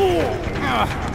Uh.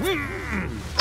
Hmm.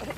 あ れ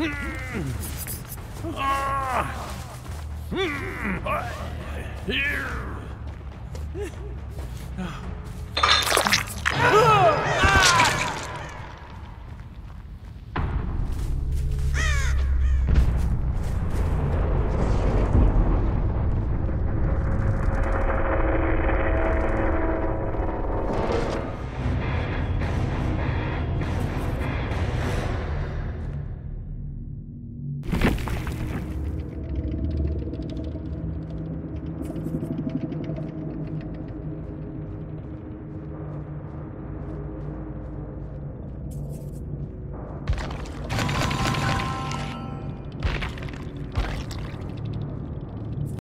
Hmm. Hmm. Ah. Hmm. Here.